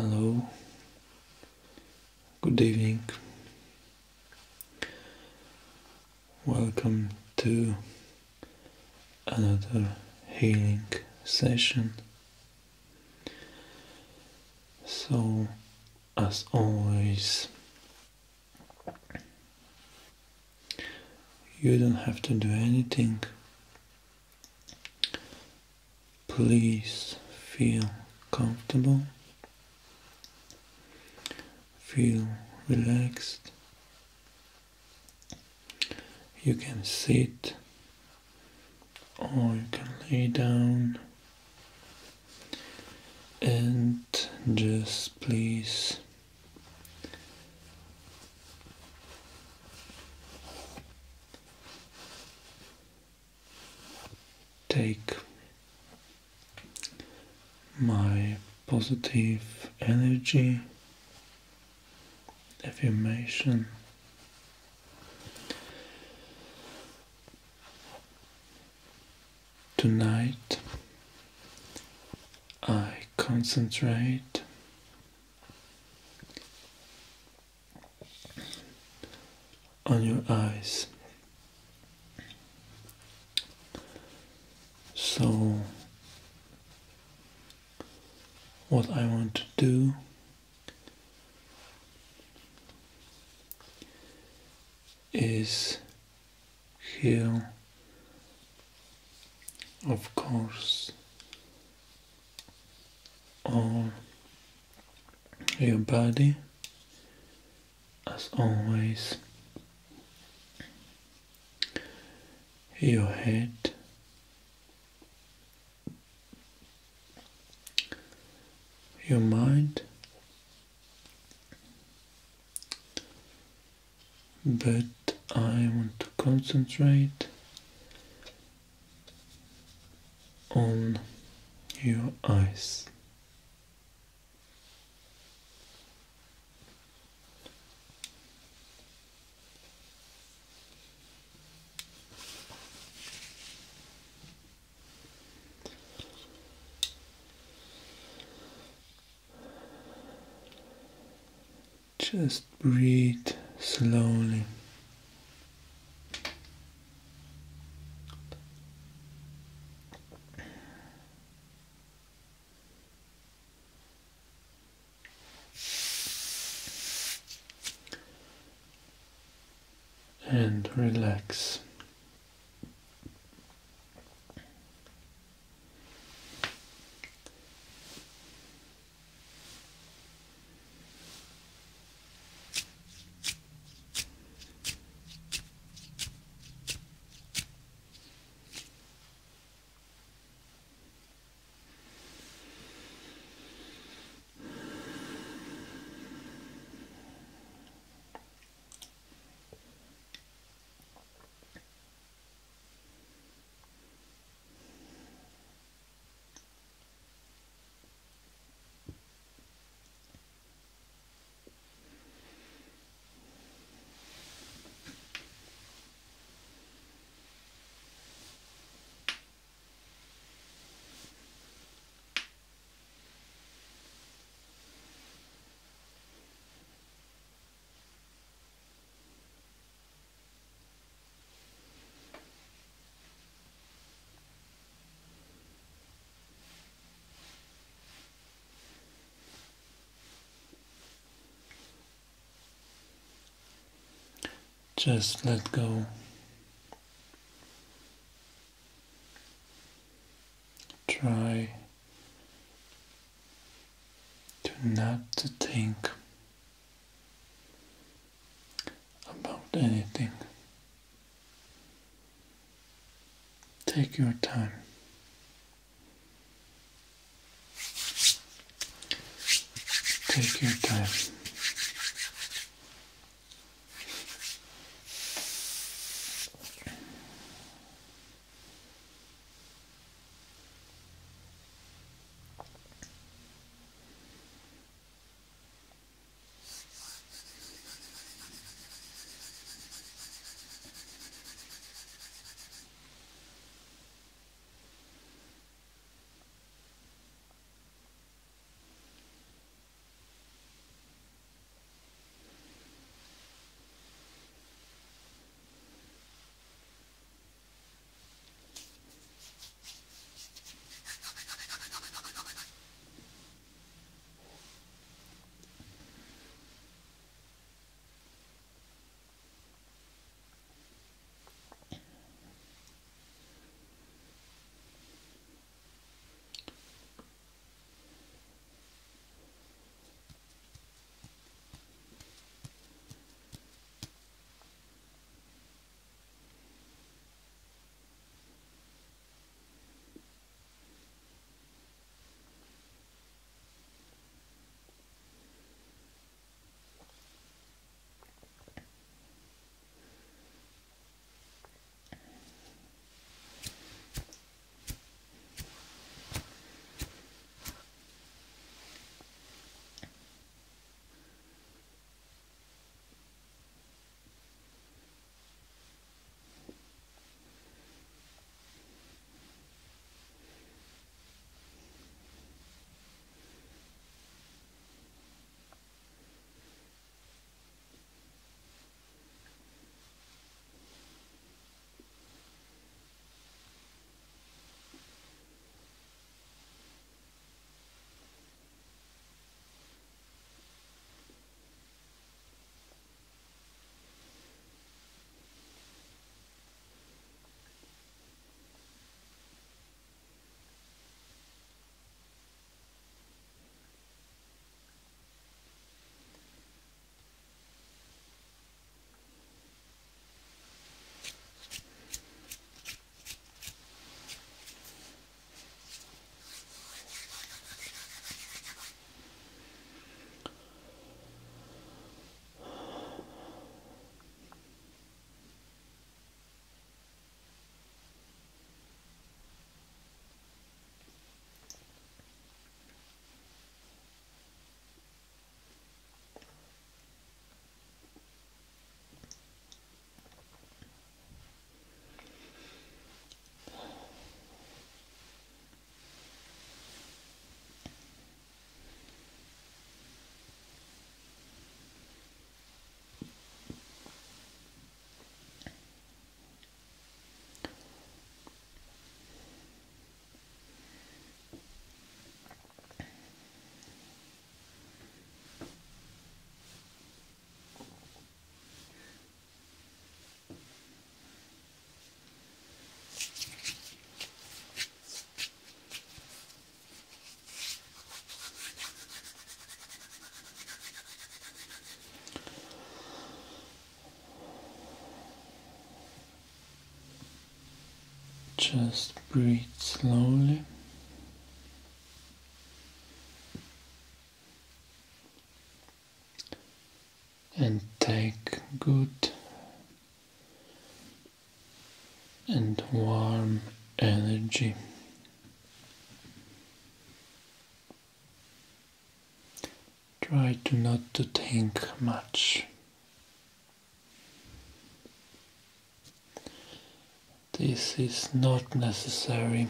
Hello, good evening. Welcome to another healing session. So, as always, you don't have to do anything. Please feel comfortable, feel relaxed. You can sit or you can lay down and just please take my positive energy affirmation tonight I concentrate on your eyes so what I want to do is heal of course all your body as always your head your mind but I want to concentrate on your eyes. Just breathe slowly. and relax. Just let go. Try to not to think about anything. Take your time. Take your time. Just breathe slowly. And take good and warm energy. Try to not to think much. This is not necessary.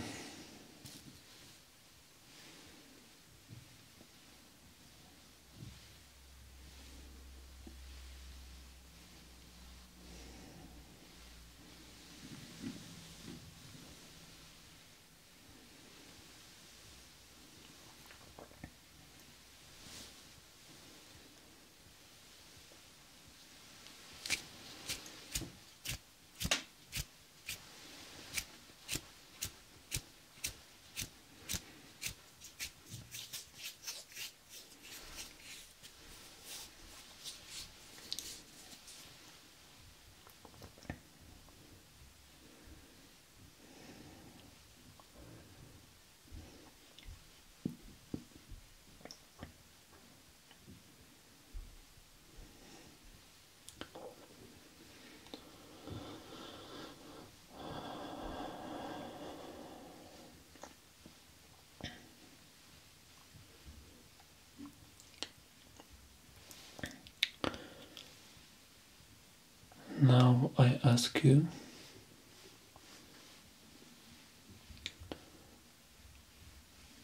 Now I ask you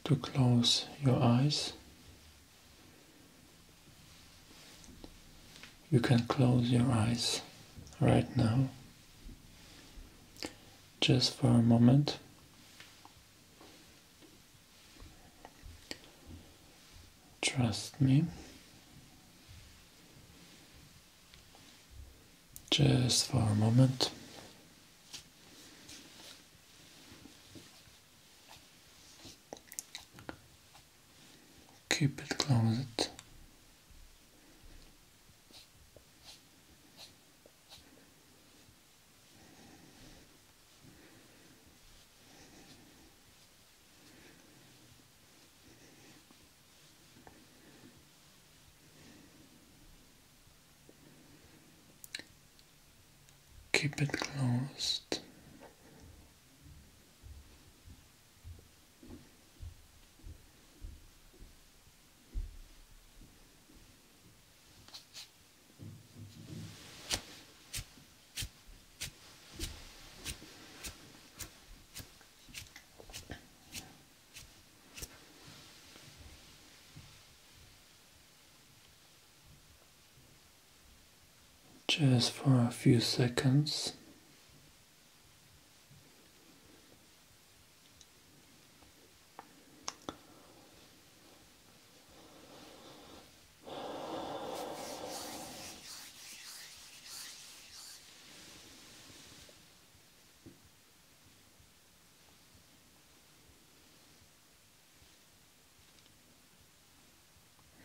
to close your eyes. You can close your eyes right now, just for a moment. Trust me. Just for a moment. Keep it closed. Keep it closed. Just for few seconds.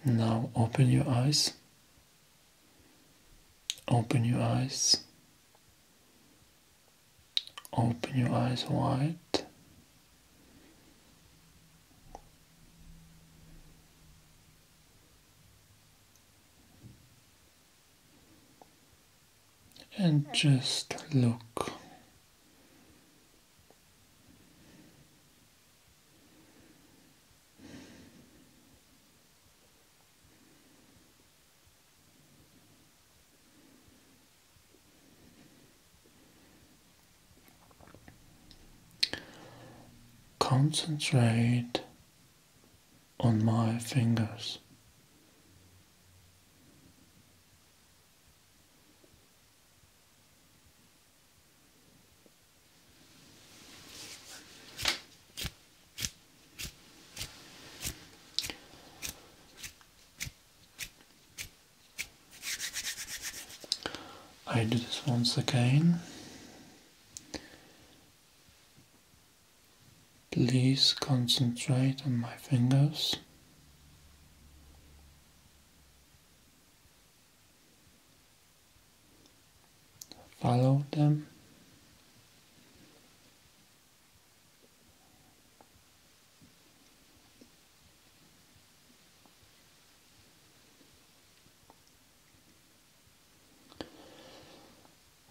Now open your eyes. Open your eyes. Open your eyes wide. And just look. Concentrate on my fingers. I do this once again. Please concentrate on my fingers. Follow them.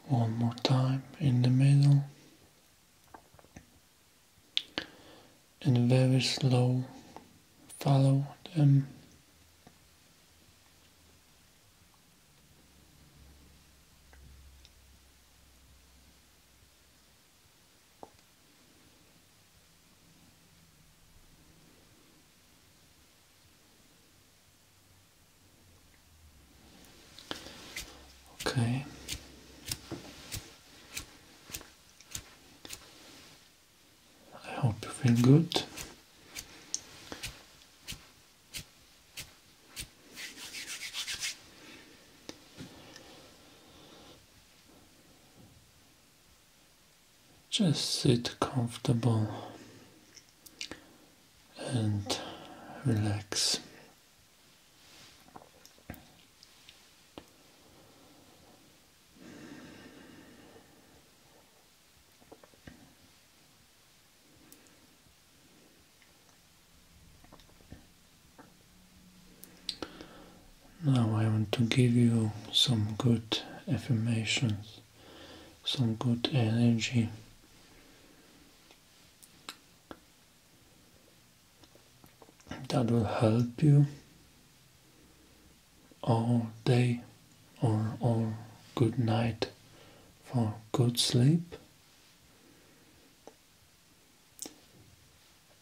one more time in the middle and very slow follow them Okay. I hope you feel good. Just sit comfortable and relax. Now I want to give you some good affirmations, some good energy. That will help you all day or all good night for good sleep.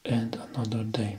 And another day.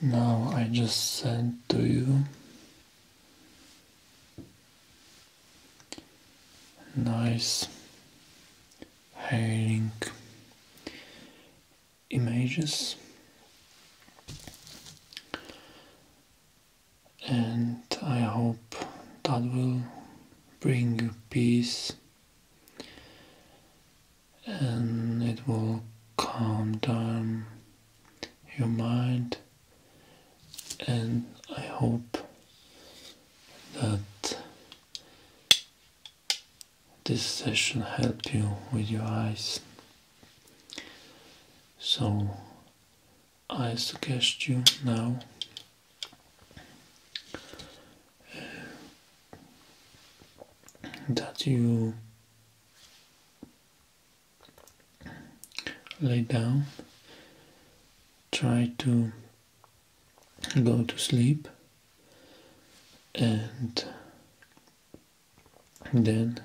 Now I just sent to you nice hailing images and I hope that will bring you peace and it will calm down your mind and I hope that this session helped you with your eyes. So I suggest you now uh, that you lay down, try to go to sleep, and then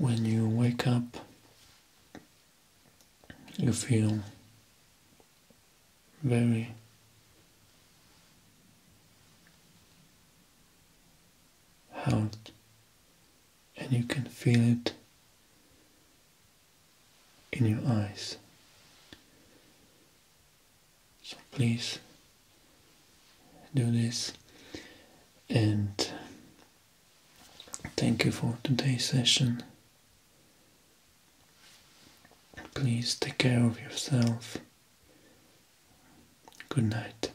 when you wake up, you feel very hot and you can feel it in your eyes. So please do this and thank you for today's session. Please take care of yourself. Good night.